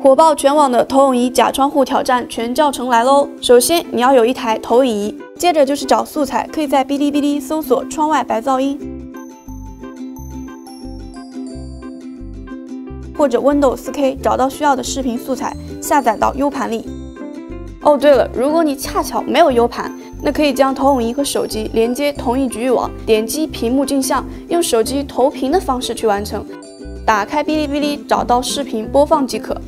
火爆全网的投影仪假窗户挑战全教程来喽！首先你要有一台投影仪，接着就是找素材，可以在哔哩哔哩搜索“窗外白噪音”或者 Windows 4K 找到需要的视频素材，下载到 U 盘里。哦，对了，如果你恰巧没有 U 盘，那可以将投影仪和手机连接同一局域网，点击屏幕镜像，用手机投屏的方式去完成。打开哔哩哔哩，找到视频播放即可。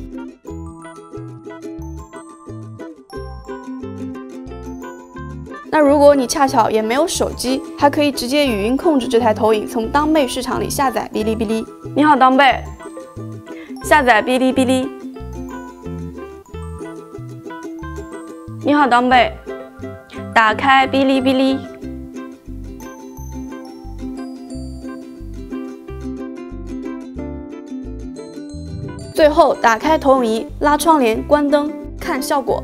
那如果你恰巧也没有手机，还可以直接语音控制这台投影，从当贝市场里下载哔哩哔哩。你好，当贝，下载哔哩哔哩。你好，当贝，打开哔哩哔哩。最后打开投影仪，拉窗帘，关灯，看效果。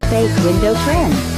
Fake window trend.